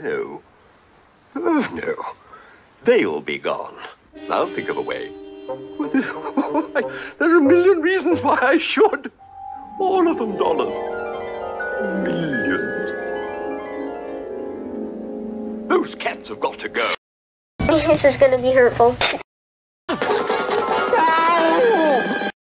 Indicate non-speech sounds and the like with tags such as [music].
No. Oh, no. They'll be gone. I'll think of a way. [laughs] There are a million reasons why I should. All of them dollars. Millions. Those cats have got to go. This is gonna be hurtful.